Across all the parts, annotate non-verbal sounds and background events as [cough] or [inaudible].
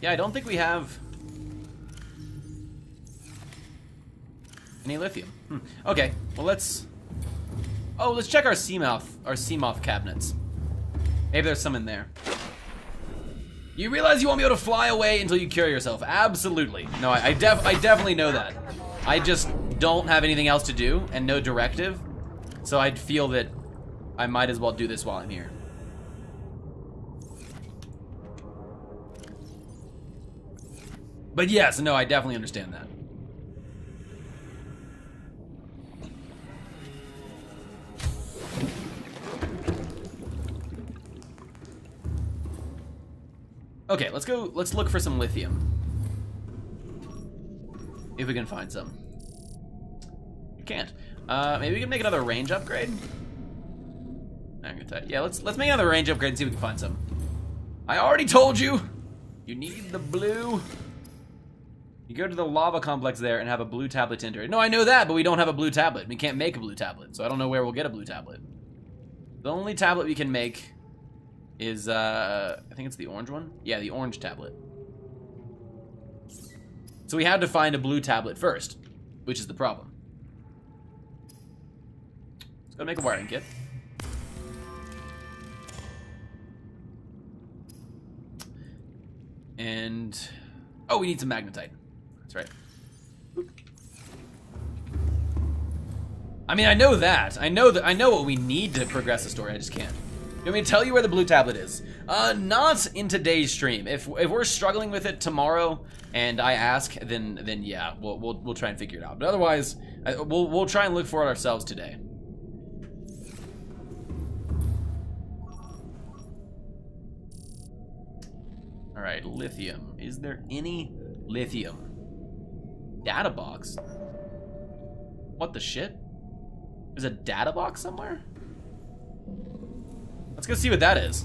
Yeah, I don't think we have any lithium. Hmm. Okay, well let's. Oh, let's check our Seamoth, our Seamoth cabinets. Maybe there's some in there. You realize you won't be able to fly away until you cure yourself. Absolutely. No, I, I, def I definitely know that. I just don't have anything else to do and no directive. So I'd feel that I might as well do this while I'm here. But yes, no, I definitely understand that. Okay, let's go, let's look for some lithium. If we can find some. We can't. Uh, maybe we can make another range upgrade? Yeah, let's, let's make another range upgrade and see if we can find some. I already told you! You need the blue. You go to the lava complex there and have a blue tablet to enter. No, I know that, but we don't have a blue tablet. We can't make a blue tablet, so I don't know where we'll get a blue tablet. The only tablet we can make is, uh, I think it's the orange one? Yeah, the orange tablet. So we had to find a blue tablet first, which is the problem. Let's go make a wiring kit. And, oh, we need some magnetite. That's right. I mean, I know that. I know that. I know what we need to progress the story. I just can't. You want me to tell you where the blue tablet is? Uh, not in today's stream. If if we're struggling with it tomorrow and I ask, then then yeah, we'll we'll we'll try and figure it out. But otherwise, I, we'll we'll try and look for it ourselves today. All right, lithium. Is there any lithium? Data box. What the shit? There's a data box somewhere? Let's go see what that is.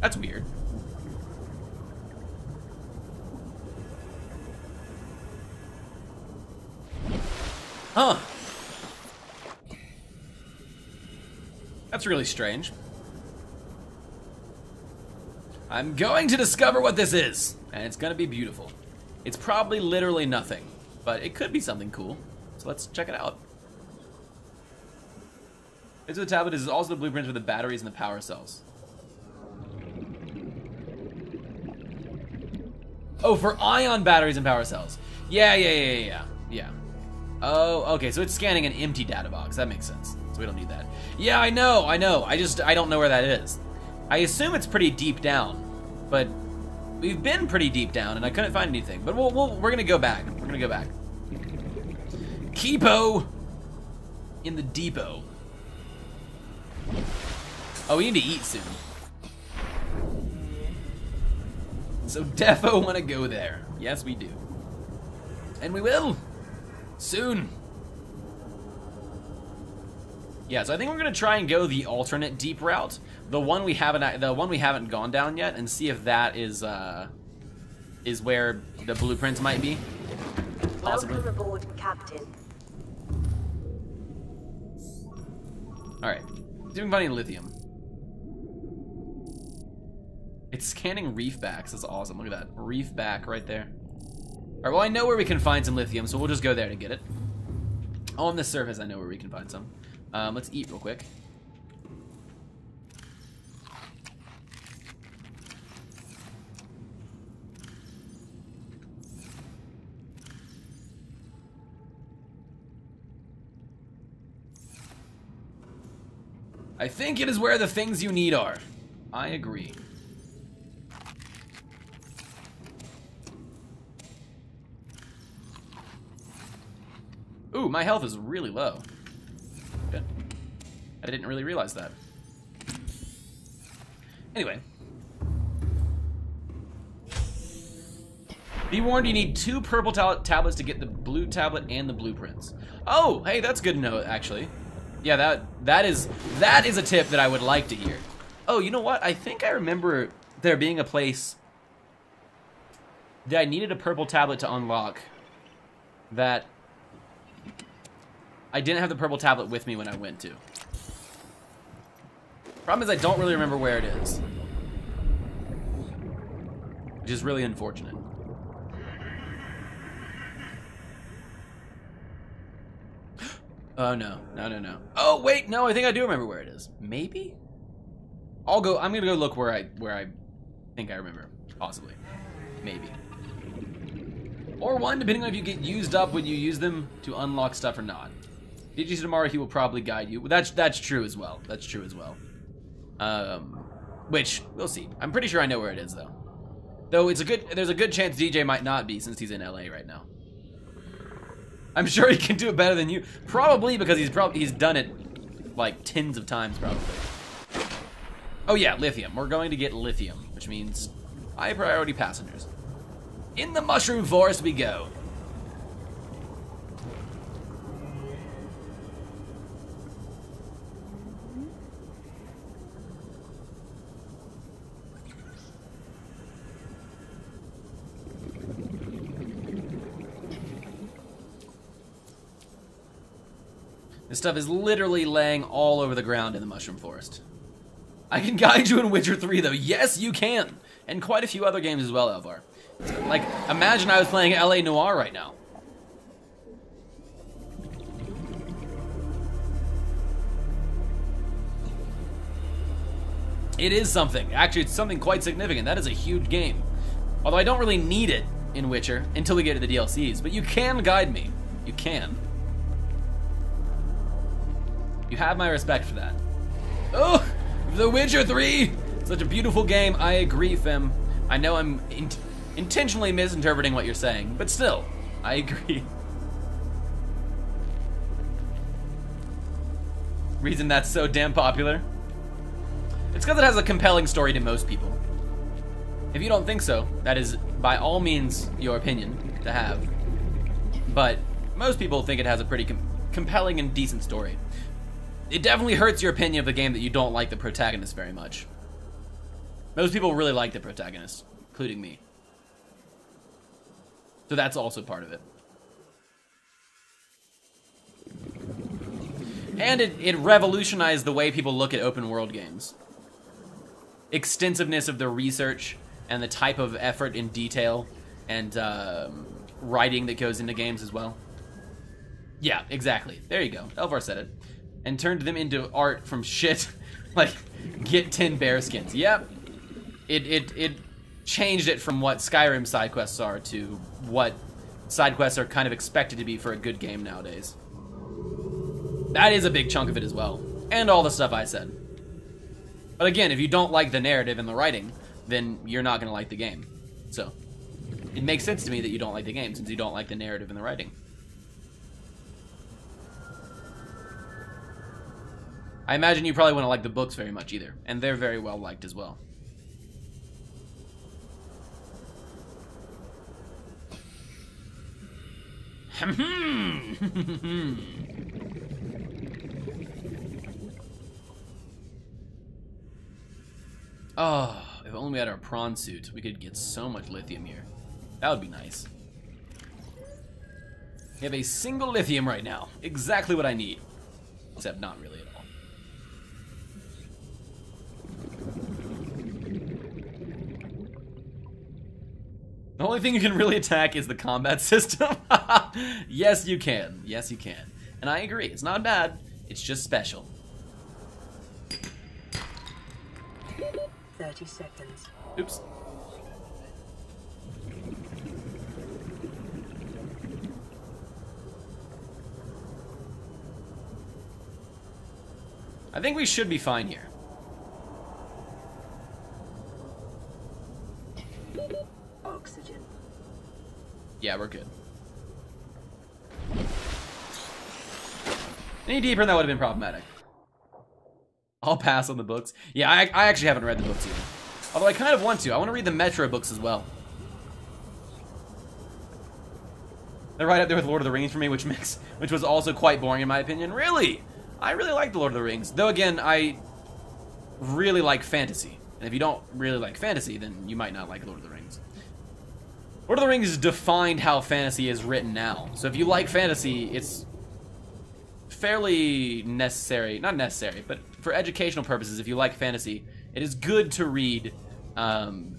That's weird. Huh. That's really strange. I'm going to discover what this is, and it's gonna be beautiful. It's probably literally nothing, but it could be something cool. So let's check it out. Into the tablet is also the blueprint for the batteries and the power cells. Oh, for ion batteries and power cells. Yeah, yeah, yeah, yeah, yeah. Oh, okay, so it's scanning an empty data box. That makes sense. So we don't need that. Yeah, I know, I know. I just, I don't know where that is. I assume it's pretty deep down, but we've been pretty deep down and I couldn't find anything. But we'll, we'll, we're gonna go back. We're gonna go back. Keepo in the depot. Oh, we need to eat soon. So [laughs] defo want to go there. Yes, we do. And we will. Soon. Yeah, so I think we're gonna try and go the alternate deep route, the one we haven't the one we haven't gone down yet, and see if that is uh is where the blueprints might be. Possibly. Welcome aboard, Captain. All right, doing if we can find any lithium. It's scanning reef backs. That's awesome. Look at that. Reef back right there. All right, well, I know where we can find some lithium, so we'll just go there to get it. On the surface, I know where we can find some. Um, let's eat real quick. I think it is where the things you need are. I agree. Ooh, my health is really low. Good. I didn't really realize that. Anyway. Be warned, you need two purple ta tablets to get the blue tablet and the blueprints. Oh, hey, that's good to know, actually. Yeah, that that is that is a tip that I would like to hear. Oh, you know what? I think I remember there being a place that I needed a purple tablet to unlock that I didn't have the purple tablet with me when I went to. Problem is I don't really remember where it is. Which is really unfortunate. Oh no, no, no, no. Oh wait, no, I think I do remember where it is. Maybe? I'll go, I'm gonna go look where I, where I think I remember. Possibly. Maybe. Or one, depending on if you get used up when you use them to unlock stuff or not. Digi tomorrow, he will probably guide you. That's that's true as well. That's true as well. Um, which we'll see. I'm pretty sure I know where it is though. Though it's a good, there's a good chance DJ might not be since he's in LA right now. I'm sure he can do it better than you. Probably because he's probably he's done it like tens of times probably. Oh yeah, lithium. We're going to get lithium, which means high priority passengers. In the mushroom forest we go. Stuff is literally laying all over the ground in the mushroom forest. I can guide you in Witcher 3 though. Yes, you can. And quite a few other games as well, Elvar. Like, imagine I was playing LA Noire right now. It is something. Actually, it's something quite significant. That is a huge game. Although I don't really need it in Witcher until we get to the DLCs. But you can guide me. You can. You have my respect for that. Oh, The Witcher 3! Such a beautiful game. I agree, Fem. I know I'm in intentionally misinterpreting what you're saying, but still, I agree. Reason that's so damn popular? It's because it has a compelling story to most people. If you don't think so, that is by all means your opinion to have. But most people think it has a pretty com compelling and decent story it definitely hurts your opinion of the game that you don't like the protagonist very much. Most people really like the protagonist, including me. So that's also part of it. And it, it revolutionized the way people look at open world games. Extensiveness of the research and the type of effort in detail and um, writing that goes into games as well. Yeah, exactly. There you go. Elvar said it and turned them into art from shit [laughs] like get 10 bear skins. Yep. It it it changed it from what Skyrim side quests are to what side quests are kind of expected to be for a good game nowadays. That is a big chunk of it as well. And all the stuff I said. But again, if you don't like the narrative and the writing, then you're not going to like the game. So, it makes sense to me that you don't like the game since you don't like the narrative and the writing. I imagine you probably wouldn't like the books very much either, and they're very well liked as well. oh, [laughs] if only we had our prawn suit, we could get so much lithium here. That would be nice. We have a single lithium right now. Exactly what I need. Except not really. The only thing you can really attack is the combat [laughs] system. [laughs] yes, you can. Yes, you can. And I agree. It's not bad. It's just special. 30 seconds. Oops. I think we should be fine here. Yeah, we're good. Any deeper than that would have been problematic. I'll pass on the books. Yeah, I, I actually haven't read the books either. Although I kind of want to. I want to read the Metro books as well. They're right up there with Lord of the Rings for me, which [laughs] makes which was also quite boring in my opinion. Really? I really like the Lord of the Rings. Though again, I really like fantasy. And if you don't really like fantasy, then you might not like Lord of the Rings. Lord of the Rings defined how fantasy is written now. So if you like fantasy, it's fairly necessary, not necessary, but for educational purposes, if you like fantasy, it is good to read um,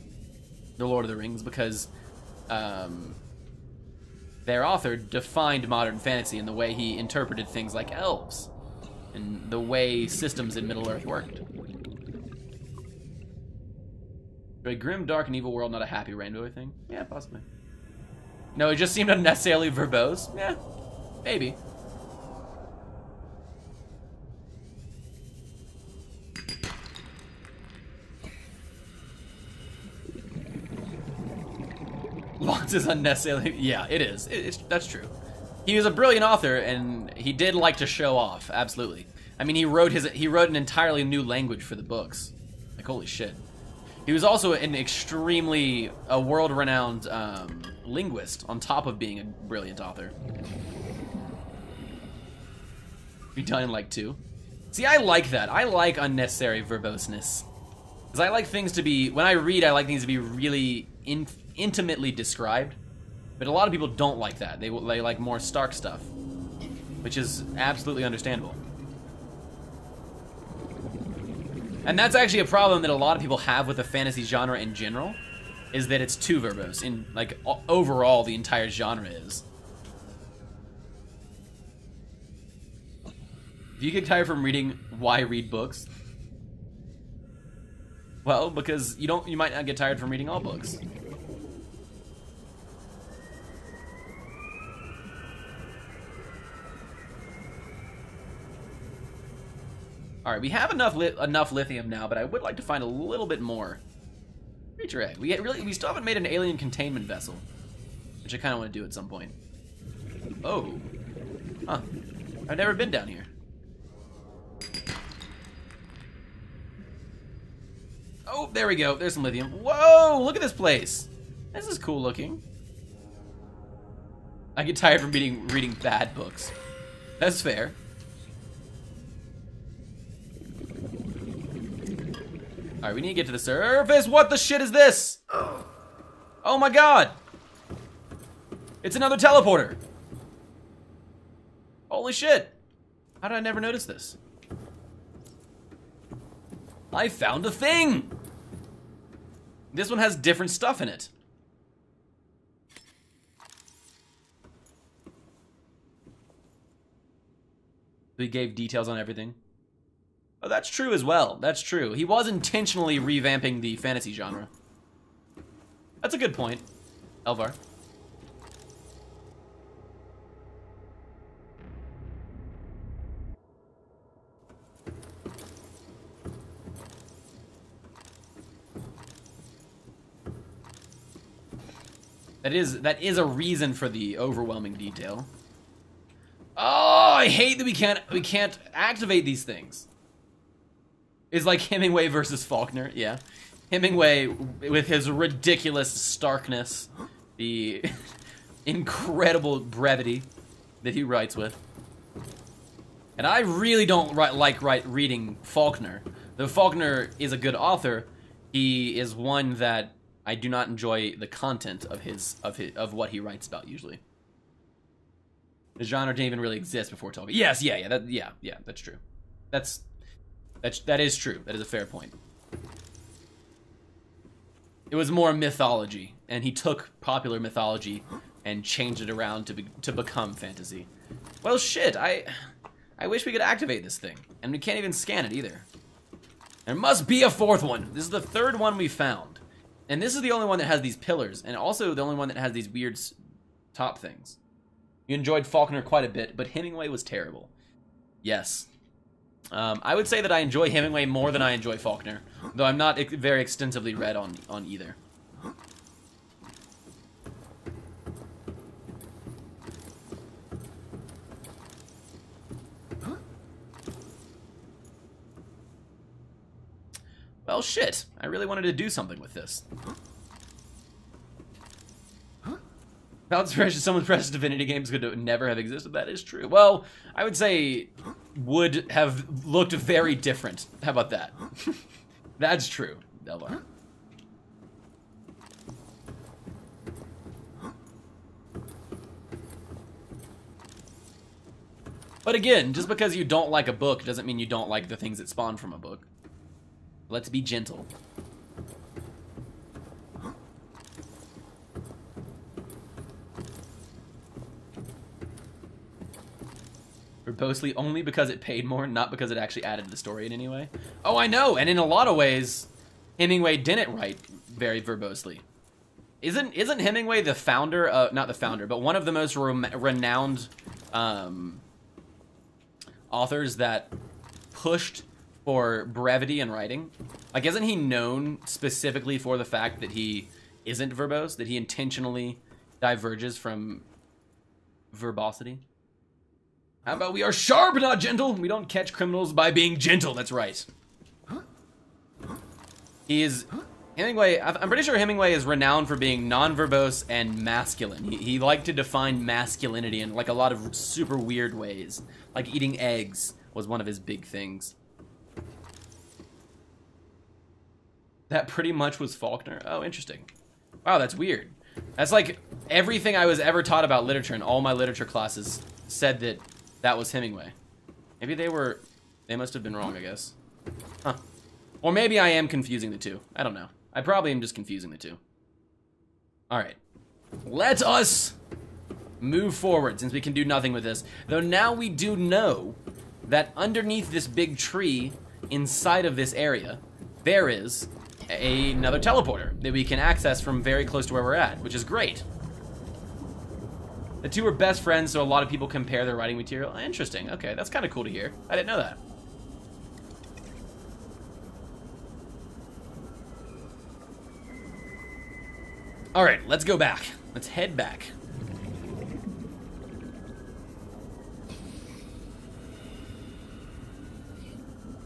The Lord of the Rings because um, their author defined modern fantasy in the way he interpreted things like elves and the way systems in Middle Earth worked. A grim, dark, and evil world, not a happy rainbow thing? Yeah, possibly. No, it just seemed unnecessarily verbose. Yeah, maybe. Lots is unnecessarily. Yeah, it is. It, it's, that's true. He was a brilliant author, and he did like to show off. Absolutely. I mean, he wrote his he wrote an entirely new language for the books. Like holy shit. He was also an extremely a world-renowned um, linguist, on top of being a brilliant author. Be done in like two. See, I like that. I like unnecessary verboseness. Because I like things to be, when I read, I like things to be really in, intimately described. But a lot of people don't like that. They, they like more stark stuff. Which is absolutely understandable. And that's actually a problem that a lot of people have with the fantasy genre in general, is that it's too verbose. In like overall, the entire genre is. Do you get tired from reading? Why read books? Well, because you don't. You might not get tired from reading all books. All right, we have enough li enough lithium now, but I would like to find a little bit more. Creature egg. We really we still haven't made an alien containment vessel, which I kind of want to do at some point. Oh, huh? I've never been down here. Oh, there we go. There's some lithium. Whoa! Look at this place. This is cool looking. I get tired from reading reading bad books. That's fair. Alright, we need to get to the surface. What the shit is this? Oh my god. It's another teleporter. Holy shit. How did I never notice this? I found a thing. This one has different stuff in it. He gave details on everything. Oh, that's true as well. That's true. He was intentionally revamping the fantasy genre. That's a good point, Elvar. That is that is a reason for the overwhelming detail. Oh, I hate that we can't we can't activate these things is like Hemingway versus Faulkner. Yeah, Hemingway with his ridiculous starkness, the [laughs] incredible brevity that he writes with. And I really don't write, like write reading Faulkner. Though Faulkner is a good author, he is one that I do not enjoy the content of his of his of what he writes about usually. The genre didn't even really exist before Tolkien. Yes, yeah, yeah, that, yeah, yeah, that's true. That's that's, that is true. That is a fair point. It was more mythology, and he took popular mythology and changed it around to be, to become fantasy. Well, shit, I I wish we could activate this thing, and we can't even scan it either. There must be a fourth one. This is the third one we found. And this is the only one that has these pillars, and also the only one that has these weird top things. You enjoyed Faulkner quite a bit, but Hemingway was terrible. Yes, um, I would say that I enjoy Hemingway more than I enjoy Faulkner, though I'm not very extensively read on, on either. Well, shit. I really wanted to do something with this. Balance Precious, someone's Precious Divinity games could never have existed. That is true. Well, I would say would have looked very different. How about that? [laughs] That's true, Elvar. But again, just because you don't like a book doesn't mean you don't like the things that spawn from a book. Let's be gentle. Verbosely only because it paid more, not because it actually added to the story in any way. Oh, I know, and in a lot of ways, Hemingway didn't write very verbosely. Isn't isn't Hemingway the founder? Of, not the founder, but one of the most renowned um, authors that pushed for brevity in writing. Like, isn't he known specifically for the fact that he isn't verbose, that he intentionally diverges from verbosity? How about we are sharp, not gentle? We don't catch criminals by being gentle. That's right. He is Hemingway. I'm pretty sure Hemingway is renowned for being non-verbose and masculine. He, he liked to define masculinity in like a lot of super weird ways. Like eating eggs was one of his big things. That pretty much was Faulkner. Oh, interesting. Wow, that's weird. That's like everything I was ever taught about literature in all my literature classes said that that was Hemingway. Maybe they were... They must have been wrong, I guess. Huh. Or maybe I am confusing the two. I don't know. I probably am just confusing the two. Alright. Let us move forward, since we can do nothing with this. Though now we do know that underneath this big tree, inside of this area, there is another teleporter that we can access from very close to where we're at, which is great. The two were best friends, so a lot of people compare their writing material. Interesting. Okay, that's kind of cool to hear. I didn't know that. All right, let's go back. Let's head back.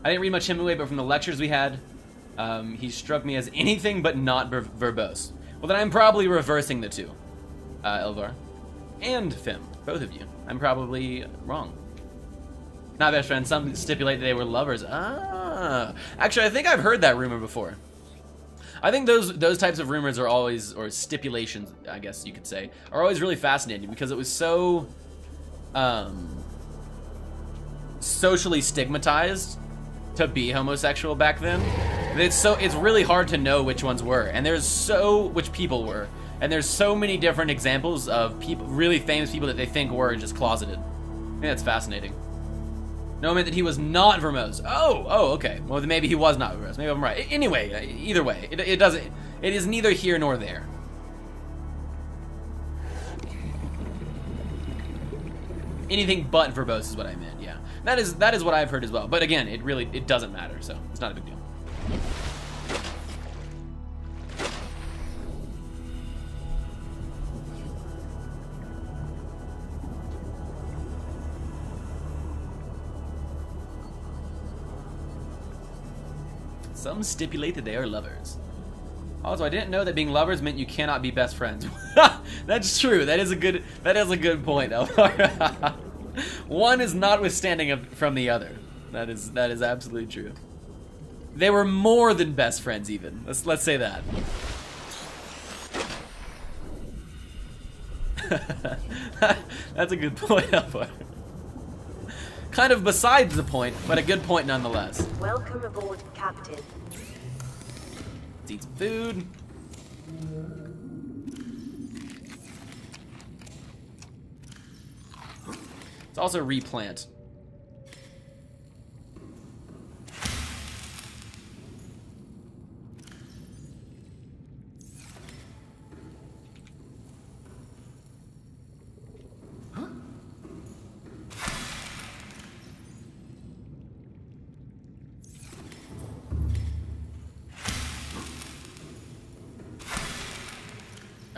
I didn't read much Hemingway, but from the lectures we had, um, he struck me as anything but not ver verbose. Well, then I'm probably reversing the two, uh, Elvar and Fim, both of you. I'm probably wrong. Not best friends, some stipulate that they were lovers. Ah. Actually, I think I've heard that rumor before. I think those those types of rumors are always, or stipulations, I guess you could say, are always really fascinating because it was so um, socially stigmatized to be homosexual back then. It's so it's really hard to know which ones were, and there's so which people were, and there's so many different examples of people, really famous people that they think were just closeted. Think that's fascinating. No, I meant that he was not verbose. Oh, oh, okay. Well, then maybe he was not verbose. Maybe I'm right. Anyway, uh, either way, it, it doesn't. It is neither here nor there. Anything but verbose is what I meant. Yeah, that is that is what I've heard as well. But again, it really it doesn't matter, so it's not a big deal. Some stipulate that they are lovers. Also, I didn't know that being lovers meant you cannot be best friends. [laughs] That's true. That is a good. That is a good point. [laughs] One is notwithstanding from the other. That is that is absolutely true. They were more than best friends, even. Let's let's say that. [laughs] That's a good point, Alpha. Kind of besides the point, but a good point nonetheless. Welcome aboard, Captain. Let's eat some food. Let's also replant.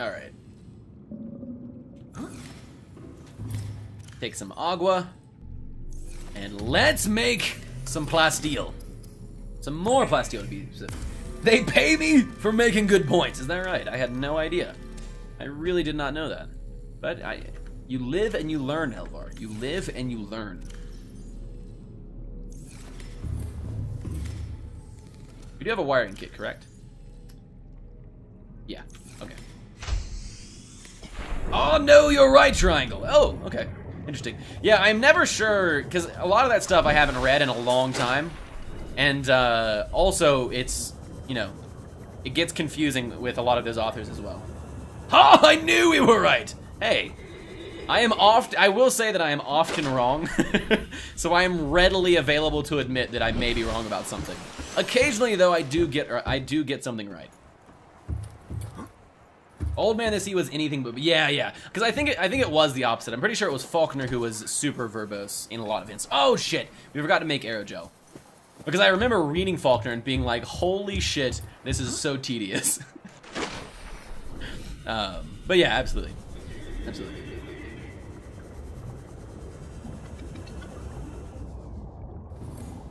Alright. Take some agua. And let's make some plasteel. Some more plasteel to be specific. They pay me for making good points. Is that right? I had no idea. I really did not know that. But I, you live and you learn, Elvar. You live and you learn. You do have a wiring kit, correct? Yeah. Oh no, you're right, triangle. Oh, okay. Interesting. Yeah, I'm never sure because a lot of that stuff I haven't read in a long time, and uh, also it's you know it gets confusing with a lot of those authors as well. [laughs] Oh, I knew we were right. Hey, I am oft. I will say that I am often wrong, [laughs] so I am readily available to admit that I may be wrong about something. Occasionally, though, I do get I do get something right. Old Man the Sea was anything but yeah, yeah. Because I think it, I think it was the opposite. I'm pretty sure it was Faulkner who was super verbose in a lot of hints. Oh shit, we forgot to make aerogel. Because I remember reading Faulkner and being like, holy shit, this is so tedious. [laughs] um, but yeah, absolutely, absolutely.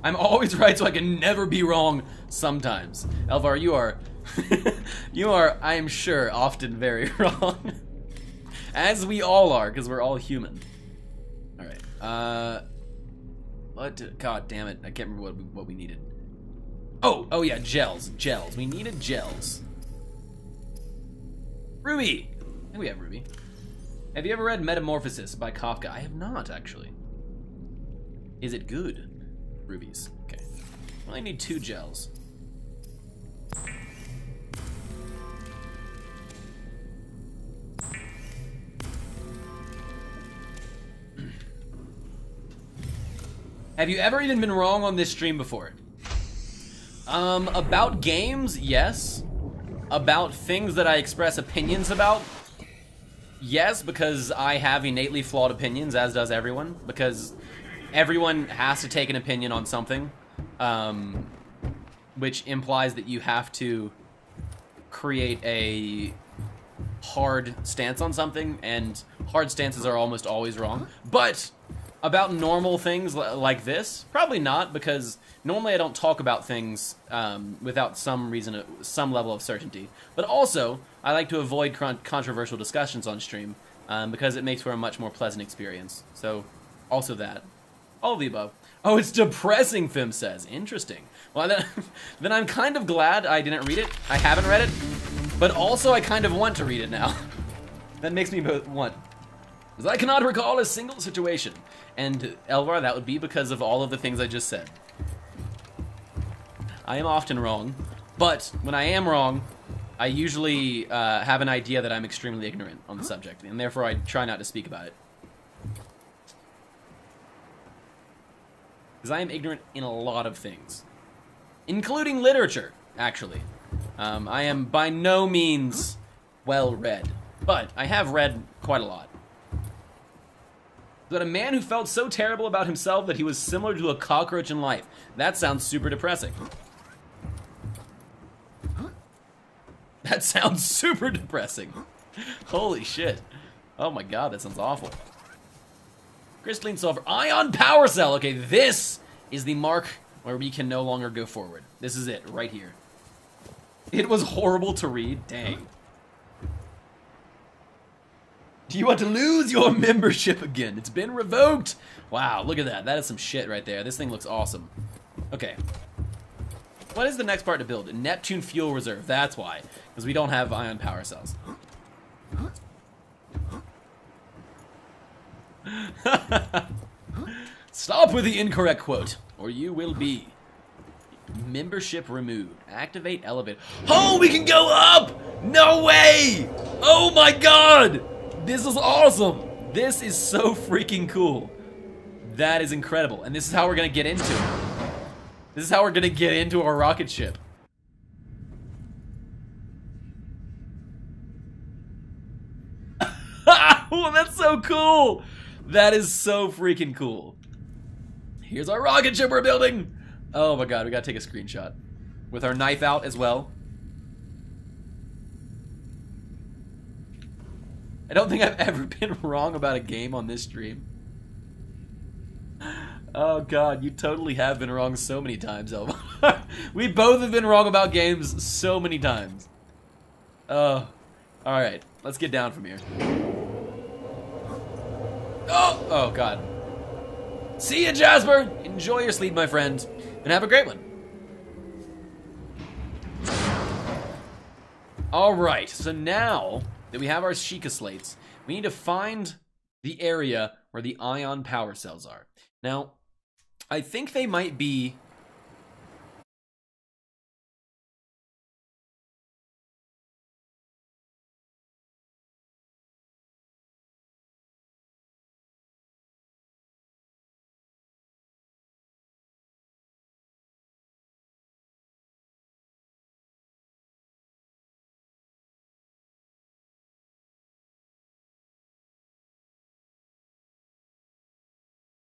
I'm always [laughs] right, so I can never be wrong sometimes. Elvar, you are [laughs] you are, I am sure, often very [laughs] wrong. As we all are, because we're all human. Alright, uh... What? God damn it, I can't remember what we, what we needed. Oh, oh yeah, gels, gels. We needed gels. Ruby! I think we have Ruby. Have you ever read Metamorphosis by Kafka? I have not, actually. Is it good? Rubies. Okay. Well, I need two gels. Have you ever even been wrong on this stream before? Um, about games, yes. About things that I express opinions about, yes, because I have innately flawed opinions, as does everyone, because everyone has to take an opinion on something, um, which implies that you have to create a hard stance on something, and hard stances are almost always wrong. But about normal things like this? Probably not, because normally I don't talk about things um, without some reason, some level of certainty. But also, I like to avoid controversial discussions on stream, um, because it makes for a much more pleasant experience. So, also that. All of the above. Oh, it's depressing, Fim says. Interesting. Well, then, [laughs] then I'm kind of glad I didn't read it. I haven't read it. But also, I kind of want to read it now. [laughs] that makes me want. Because I cannot recall a single situation and Elvar, that would be because of all of the things I just said. I am often wrong, but when I am wrong, I usually uh, have an idea that I'm extremely ignorant on the subject, and therefore I try not to speak about it. Because I am ignorant in a lot of things, including literature, actually. Um, I am by no means well read, but I have read quite a lot that a man who felt so terrible about himself that he was similar to a cockroach in life. That sounds super depressing. [laughs] That sounds super depressing. Holy shit. Oh my god, that sounds awful. Crystalline Sulfur. Ion Power Cell! Okay, this is the mark where we can no longer go forward. This is it, right here. It was horrible to read. Dang. Do you want to lose your [laughs] membership again? It's been revoked. Wow, look at that. That is some shit right there. This thing looks awesome. Okay. What is the next part to build? Neptune Fuel Reserve. That's why. Because we don't have ion power cells. [laughs] Stop with the incorrect quote, or you will be. Membership removed. Activate elevator. Oh, we can go up! No way! Oh my god! This is awesome! This is so freaking cool. That is incredible. And this is how we're gonna get into it. This is how we're gonna get into our rocket ship. [laughs] oh, that's so cool! That is so freaking cool. Here's our rocket ship we're building! Oh my god, we gotta take a screenshot. With our knife out as well. I don't think I've [laughs] ever been wrong about a game on this stream. Oh god, you totally have been wrong so many times, Elva. [laughs] we both have been wrong about games so many times. Oh, alright. Let's get down from here. Oh, oh god. See ya, Jasper! Enjoy your sleep, my friend, and have a great one. Alright, so now that we have our Sheikah slates, we need to find the area where the ion power cells are. Now, I think they might be